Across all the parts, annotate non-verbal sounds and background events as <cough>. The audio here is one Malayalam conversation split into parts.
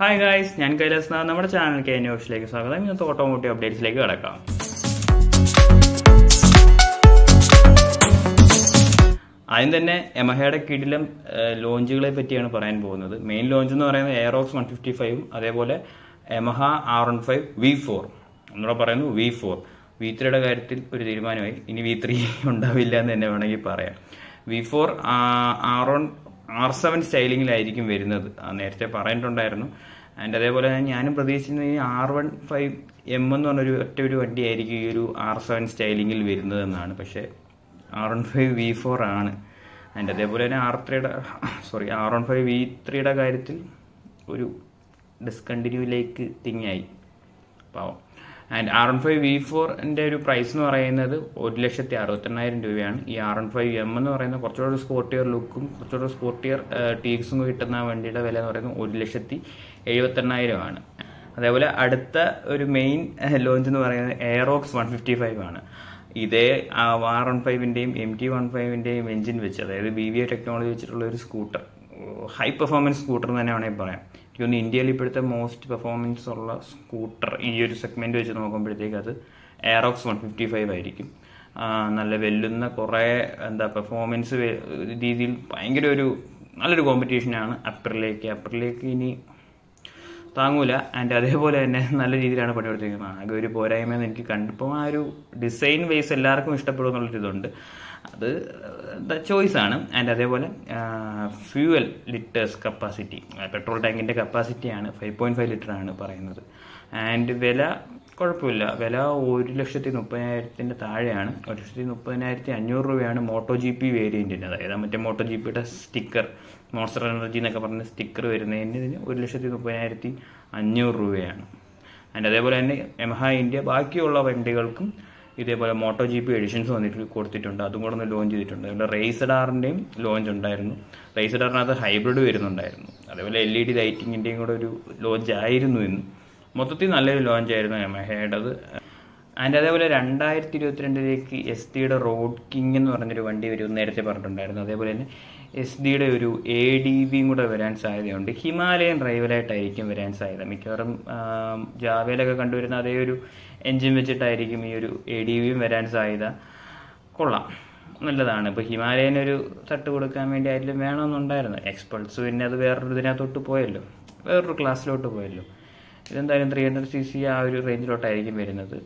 ഹായ് ഗായ്സ് ഞാൻ കൈലാസ് നാഥ്. നമ്മുടെ ചാനൽ കെ ന്യൂസിലേക്ക് സ്വാഗതം. ഇന്നത്തെ ഓട്ടോമോട്ടീവ് അപ്ഡേറ്റ്സിലേക്ക് കിടക്കാം. ആദ്യം തന്നെ എമഹയുടെ കിടിലം ലോഞ്ചുകളെ പറ്റിയാണ് പറയാൻ പോകുന്നത്. മെയിൻ ലോഞ്ച് എന്ന് പറയുന്നത് എയറോക്സ് വൺ ഫിഫ്റ്റി ഫൈവും അതേപോലെ എമഹ R one five V four ഒന്നുകൂടെ പറയുന്നു വി ഫോർ വി ത്രീയുടെ കാര്യത്തിൽ ഒരു തീരുമാനമായി. ഇനി വി ത്രീ <laughs> ഉണ്ടാവില്ല എന്ന് തന്നെ വേണമെങ്കിൽ പറയാം. V four R one R seven സ്റ്റൈലിങ്ങിലായിരിക്കും വരുന്നത്. നേരത്തെ പറഞ്ഞിട്ടുണ്ടായിരുന്നു. ആൻഡ് അതേപോലെ തന്നെ ഞാനും പ്രതീക്ഷിക്കുന്നത് ഈ ആർ വൺ ഫൈവ് എം എന്ന് പറഞ്ഞൊരു ഒറ്റ ഒരു വണ്ടിയായിരിക്കും ഈ ഒരു ആർ സെവൻ സ്റ്റൈലിങ്ങിൽ വരുന്നതെന്നാണ് പക്ഷേ R one five V four ആണ്. ആൻഡ് അതേപോലെ തന്നെ ആർ ത്രീയുടെ sorry R one five V ത്രീയുടെ കാര്യത്തിൽ ഒരു ഡിസ്കണ്ടിന്യൂയിലേക്ക് തിങ്ങായി. പാവം. And R one five V ഫോറിന്റെ ഒരു പ്രൈസ് എന്ന് പറയുന്നത് ഒരു ലക്ഷത്തി അറുപത്തെണ്ണായിരം രൂപയാണ്. ഈ ആർ എൺ ഫൈവ് എം എന്ന് പറയുന്ന കുറച്ചുകൂടെ സ്പോർട്ടിയർ ലുക്കും കുറച്ചുകൂടെ സ്പോർട്ടിയർ ടീക്സും കിട്ടുന്ന വണ്ടിയുടെ വില എന്ന് പറയുന്നത് ഒരു ലക്ഷത്തി എഴുപത്തെണ്ണായിരമാണ് അതേപോലെ അടുത്ത ഒരു മെയിൻ ലോഞ്ച് എന്ന് പറയുന്നത് എയറോക്സ് വൺ ഫിഫ്റ്റി ഫൈവ് ആണ്. ഇതേ ആർ വൺ ഫൈവിന്റെയും എം ടി വൺ ഫൈവിന്റെയും എഞ്ചിൻ വെച്ച് അതായത് ബി വി ടെക്നോളജി വെച്ചിട്ടുള്ള ഒരു സ്കൂട്ടർ ഹൈ പെർഫോമൻസ് സ്കൂട്ടർ എന്ന് തന്നെ വേണമെങ്കിൽ പറയാം. എനിക്കൊന്ന് ഇന്ത്യയിൽ ഇപ്പോഴത്തെ മോസ്റ്റ് പെർഫോമൻസ് ഉള്ള സ്കൂട്ടർ ഈ ഒരു സെഗ്മെന്റ് വെച്ച് നോക്കുമ്പോഴത്തേക്ക് അത് എയറോക്സ് വൺ ഫിഫ്റ്റി ഫൈവ് ആയിരിക്കും നല്ല വെല്ലുന്ന കുറേ എന്താ പെർഫോമൻസ് രീതിയിൽ ഭയങ്കര ഒരു നല്ലൊരു കോമ്പറ്റീഷനാണ് അപ്പറിലേക്ക് അപ്പറിലേക്ക് ഇനി താങ്ങൂല. ആൻഡ് അതേപോലെ തന്നെ നല്ല രീതിയിലാണ് പണിയെടുത്തിരിക്കുന്നത്. ആകെ ഒരു പോരായ്മയെന്ന് എനിക്ക് കണ്ടപ്പോൾ ആ ഒരു ഡിസൈൻ വൈസ് എല്ലാവർക്കും ഇഷ്ടപ്പെടും ഇതുണ്ട് അത് ചോയ്സ് ആണ്. ആൻഡ് അതേപോലെ ഫ്യൂവൽ ലിറ്റേഴ്സ് കപ്പാസിറ്റി പെട്രോൾ ടാങ്കിന്റെ കപ്പാസിറ്റിയാണ് ഫൈവ് പോയിന്റ് ഫൈവ് ലിറ്റർ ആണ് പറയുന്നത്. ആൻഡ് വില കുഴപ്പമില്ല. വില ഒരു ലക്ഷത്തി മുപ്പതിനായിരത്തിന്റെ താഴെയാണ്. ഒരു ലക്ഷത്തി മുപ്പതിനായിരത്തി അഞ്ഞൂറ് രൂപയാണ് മോട്ടോ ജി പി വേരിയന്റിന് അതായത് മറ്റേ മോട്ടോ ജി പിയുടെ സ്റ്റിക്കർ മോൺസ്റ്റർ എനർജി എന്നൊക്കെ പറഞ്ഞ സ്റ്റിക്കർ വരുന്നതിന് ഇതിന് ഒരു ലക്ഷത്തി മുപ്പതിനായിരത്തി അഞ്ഞൂറ് രൂപയാണ്. ആൻഡ് അതേപോലെ തന്നെ എംഹ ഇന്ത്യ ബാക്കിയുള്ള വണ്ടികൾക്കും ഇതേപോലെ മോട്ടോ ജി പി എഡിഷൻസ് വന്നിട്ട് കൊടുത്തിട്ടുണ്ട്. അതും കൂടെ ഒന്ന് ലോഞ്ച് ചെയ്തിട്ടുണ്ട്. അതുപോലെ റേസഡാറിന്റെയും ലോഞ്ച് ഉണ്ടായിരുന്നു. റേസഡാറിനകത്ത് ഹൈബ്രിഡ് വരുന്നുണ്ടായിരുന്നു. അതേപോലെ എൽ ഇ ഡി ലൈറ്റിങ്ങിന്റെയും കൂടെ ഒരു ലോഞ്ച് ആയിരുന്നു ഇന്ന്. മൊത്തത്തിൽ നല്ലൊരു ലോഞ്ച് ആയിരുന്നു യമഹയുടേത് ആൻഡ് അതേപോലെ രണ്ടായിരത്തി ഇരുപത്തിരണ്ടിലേക്ക് എസ് ടിയുടെ റോഡ് കിങ് എന്ന് പറഞ്ഞൊരു വണ്ടി വരും നേരത്തെ പറഞ്ഞിട്ടുണ്ടായിരുന്നു. അതേപോലെ തന്നെ എസ് ഡിയുടെ ഒരു എ ഡി വിയും കൂടെ വരാൻ സാധ്യതയുണ്ട്. ഹിമാലയൻ റൈവലായിട്ടായിരിക്കും വരാൻ സാധ്യത. മിക്കവാറും ജാവയിലൊക്കെ കണ്ടുവരുന്ന അതേ ഒരു എൻജിൻ വെച്ചിട്ടായിരിക്കും ഈ ഒരു എ ഡി വിയും വരാൻ സാധ്യത. കൊള്ളാം. നല്ലതാണ്. ഇപ്പോൾ ഹിമാലയൻ ഒരു തട്ട് കൊടുക്കാൻ വേണ്ടി ആയാലും വേണമെന്നുണ്ടായിരുന്നു. എക്സ്പൾസ് പിന്നെ അത് വേറൊരു ഇതിനകത്തോട്ട് പോയല്ലോ. വേറൊരു ക്ലാസ്സിലോട്ട് പോയല്ലോ. ഇതെന്തായാലും ത്രീ ഹൺഡ്രഡ് സി സി ആ ഒരു റേഞ്ചിലോട്ടായിരിക്കും വരുന്നത്.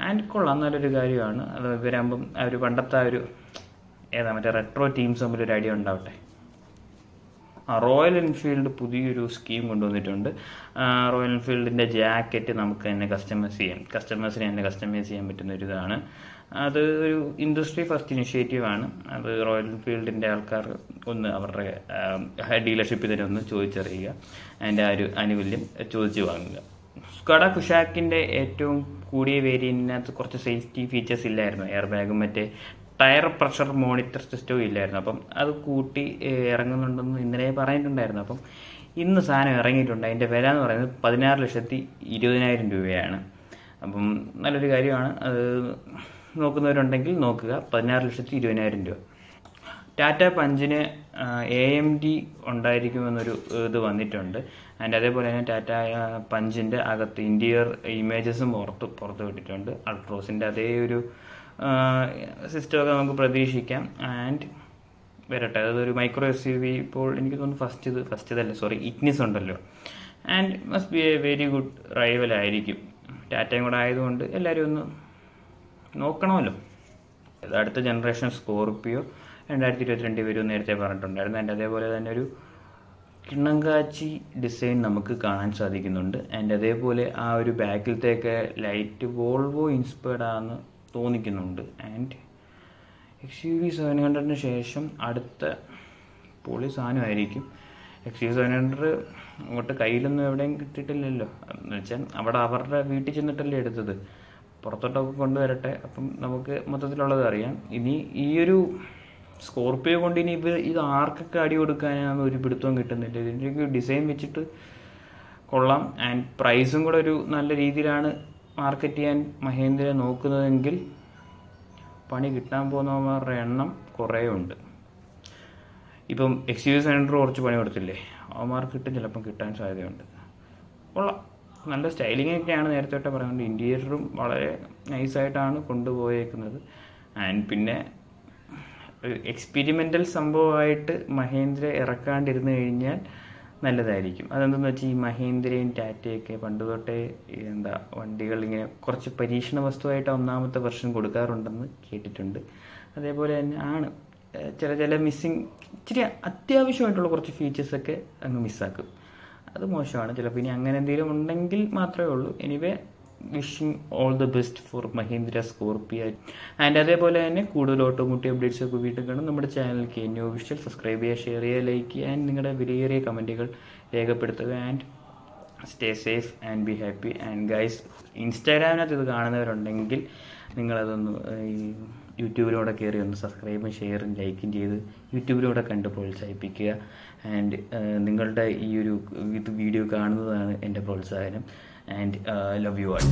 ആൻഡ് കൊള്ളാം. നല്ലൊരു കാര്യമാണ്. അത് ഇവരാകുമ്പം ആ ഒരു പണ്ടത്തെ ആ ഒരു ഏതാ മറ്റേ റെട്രോ ടീംസ് തമ്മിൽ ഒരു ഐഡിയ ഉണ്ടാവട്ടെ? ആ റോയൽ എൻഫീൽഡ് പുതിയൊരു സ്കീം കൊണ്ടുവന്നിട്ടുണ്ട്. റോയൽ എൻഫീൽഡിന്റെ ജാക്കറ്റ് നമുക്ക് തന്നെ കസ്റ്റമൈസ് ചെയ്യാം. കസ്റ്റമേഴ്സിനെ തന്നെ കസ്റ്റമൈസ് ചെയ്യാൻ പറ്റുന്ന ഒരു ഇതാണ്. അത് ഒരു ഇൻഡസ്ട്രി ഫസ്റ്റ് ഇനിഷ്യേറ്റീവ് ആണ്. അത് റോയൽ എൻഫീൽഡിന്റെ ആൾക്കാർ ഒന്ന് അവരുടെ ഡീലർഷിപ്പിൽ തന്നെ ഒന്ന് ചോദിച്ചറിയുക. അതിന്റെ ആ ഒരു ആനുകൂല്യം ചോദിച്ചു വാങ്ങുക. സ്കഡ കുഷാക്കിന്റെ ഏറ്റവും കൂടിയ വേരിയന്റിനകത്ത് കുറച്ച് സേഫ്റ്റി ഫീച്ചേഴ്സ് ഇല്ലായിരുന്നു. എയർ ബാഗും മറ്റേ ടയർ പ്രഷർ മോണിറ്റർ സിസ്റ്റവും ഇല്ലായിരുന്നു. അപ്പം അത് കൂട്ടി ഇറങ്ങുന്നുണ്ടെന്ന് ഇന്നലെ പറഞ്ഞിട്ടുണ്ടായിരുന്നു. അപ്പം ഇന്ന് സാധനം ഇറങ്ങിയിട്ടുണ്ട്. അതിന്റെ വില എന്ന് പറയുന്നത് പതിനാറ് ലക്ഷത്തി ഇരുപതിനായിരം രൂപയാണ്. അപ്പം നല്ലൊരു കാര്യമാണ്. അത് നോക്കുന്നവരുണ്ടെങ്കിൽ നോക്കുക. പതിനാറ് ലക്ഷത്തി ഇരുപതിനായിരം രൂപ. ടാറ്റ പഞ്ചിന് എ എം ഡി ഉണ്ടായിരിക്കുമെന്നൊരു ഇത് വന്നിട്ടുണ്ട്. ആൻഡ് അതേപോലെ തന്നെ ടാറ്റ പഞ്ചിന്റെ അകത്ത് ഇന്റീരിയർ ഇമേജസും പുറത്ത് പുറത്ത് വിട്ടിട്ടുണ്ട്. അൾട്രോസിന്റെ അതേ ഒരു സിസ്റ്റമൊക്കെ നമുക്ക് പ്രതീക്ഷിക്കാം. ആൻഡ് വരട്ടെ അതൊരു മൈക്രോ എസ് യു വി ഇപ്പോൾ എനിക്ക് തോന്നുന്നു ഫസ്റ്റ് ഇത് ഫസ്റ്റ് ഇതല്ല? സോറി ഇഗ്നിസ് ഉണ്ടല്ലോ. And must be a very good rival ആയിരിക്കും. ടാറ്റയും കൂടെ ആയതുകൊണ്ട് എല്ലാവരും ഒന്ന് നോക്കണമല്ലോ. അടുത്ത ജനറേഷൻ സ്കോർപ്പിയോ രണ്ടായിരത്തി ഇരുപത്തിരണ്ട് വരും നേരത്തെ പറഞ്ഞിട്ടുണ്ടായിരുന്നു. ആൻഡ് അതേപോലെ തന്നെ ഒരു കിണ്ണങ്കാച്ചി ഡിസൈൻ നമുക്ക് കാണാൻ സാധിക്കുന്നുണ്ട്. ആൻഡ് അതേപോലെ ആ ഒരു ബാക്കിലത്തെയൊക്കെ ലൈറ്റ് വോൾവോ ഇൻസ്പയർഡ് ആണെന്ന് തോന്നിക്കുന്നുണ്ട്. And X U V seven ഹൺഡ്രഡിന് ശേഷം അടുത്ത പൊളി സാധനമായിരിക്കും. എക്സ് യു സെവൻ ഹൺഡ്രഡ് അങ്ങോട്ട് കയ്യിലൊന്നും എവിടെയും കിട്ടിയിട്ടില്ലല്ലോ. എന്ന് വെച്ചാൽ അവിടെ അവരുടെ വീട്ടിൽ ചെന്നിട്ടല്ലേ എടുത്തത്. പുറത്തോട്ടൊക്കെ കൊണ്ടുവരട്ടെ. അപ്പം നമുക്ക് മൊത്തത്തിലുള്ളത് അറിയാം. ഇനി ഈ ഒരു സ്കോർപ്പിയോ കൊണ്ട് ഇനി ഇവർ ഇത് ആർക്കൊക്കെ അടി കൊടുക്കാനാണ് ഒരു പിടുത്തവും കിട്ടുന്നില്ല. ഇതിന്റെയൊക്കെ ഡിസൈൻ വെച്ചിട്ട് കൊള്ളാം. ആൻഡ് പ്രൈസും കൂടെ ഒരു നല്ല രീതിയിലാണ് മാർക്കറ്റ് ചെയ്യാൻ മഹേന്ദ്ര നോക്കുന്നതെങ്കിൽ പണി കിട്ടാൻ പോകുന്നവന്മാരുടെ എണ്ണം കുറേ ഉണ്ട് ഇപ്പം എക്സ് യു സെന്റർ കുറച്ച് പണി കൊടുത്തില്ലേ? അവന്മാർക്ക് കിട്ടും ചിലപ്പം കിട്ടാൻ സാധ്യതയുണ്ട്. കൊള്ളാം. നല്ല സ്റ്റൈലിംഗ് ഒക്കെയാണ് നേരത്തെ തൊട്ടേ പറയുന്നത്. ഇന്റീരിയറും വളരെ നൈസായിട്ടാണ് കൊണ്ടുപോയേക്കുന്നത്. ആൻഡ് പിന്നെ എക്സ്പെരിമെന്റൽ സംഭവമായിട്ട് മഹേന്ദ്ര ഇറക്കാണ്ടിരുന്നു കഴിഞ്ഞാൽ നല്ലതായിരിക്കും. അതെന്തെന്ന് വെച്ചാൽ ഈ മഹേന്ദ്രയും ടാറ്റയൊക്കെ പണ്ട് തൊട്ടേ എന്താ വണ്ടികൾ ഇങ്ങനെ കുറച്ച് പരീക്ഷണ വസ്തുവായിട്ട് ഒന്നാമത്തെ വെർഷൻ കൊടുക്കാറുണ്ടെന്ന് കേട്ടിട്ടുണ്ട്. അതേപോലെ തന്നെ ആണ്. ചില ചില മിസ്സിങ് ഇച്ചിരി അത്യാവശ്യമായിട്ടുള്ള കുറച്ച് ഫീച്ചേഴ്സൊക്കെ അങ്ങ് മിസ്സാക്കും അത് മോശമാണ്. ചിലപ്പോൾ ഇനി അങ്ങനെ എന്തെങ്കിലും ഉണ്ടെങ്കിൽ മാത്രമേ ഉള്ളൂ. Anyway wishing all the best for Mahindra Scorpio and അതേപോലെ തന്നെ കൂടുതൽ ഓട്ടോമോട്ടീവ് അപ്ഡേറ്റ്സ് ഒക്കെ വീണ്ടും കാണും. നമ്മുടെ channel K new visual subscribe ചെയ്യുക ഷെയർ ചെയ്യുക ലൈക്ക് ചെയ്യുക ആൻഡ് നിങ്ങളുടെ വിലയേറിയ കമന്റുകൾ രേഖപ്പെടുത്തുക. And stay safe and be happy and guys ഇൻസ്റ്റാഗ്രാമിനകത്ത് ഇത് കാണുന്നവരുണ്ടെങ്കിൽ നിങ്ങളതൊന്ന് യൂട്യൂബിലൂടെ കയറി ഒന്ന് സബ്സ്ക്രൈബും ഷെയറും ലൈക്കും ചെയ്ത് യൂട്യൂബിലൂടെ കണ്ട് പ്രോത്സാഹിപ്പിക്കുക. ആൻഡ് നിങ്ങളുടെ ഈ ഒരു ഇത് വീഡിയോ കാണുന്നതാണ് എന്റെ പ്രോത്സാഹനം. And love you all